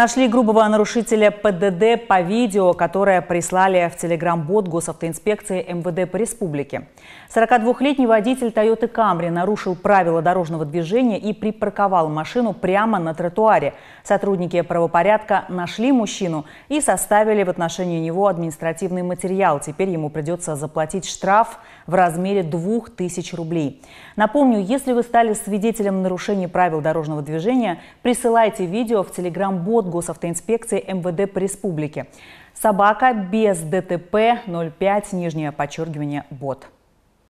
Нашли грубого нарушителя ПДД по видео, которое прислали в телеграм-бот госавтоинспекции МВД по республике. 42-летний водитель Toyota Camry нарушил правила дорожного движения и припарковал машину прямо на тротуаре. Сотрудники правопорядка нашли мужчину и составили в отношении него административный материал. Теперь ему придется заплатить штраф в размере 2000 рублей. Напомню, если вы стали свидетелем нарушения правил дорожного движения, присылайте видео в телеграм-бот госавтоинспекции МВД по республике. Собака без ДТП 05, нижнее подчеркивание, бот.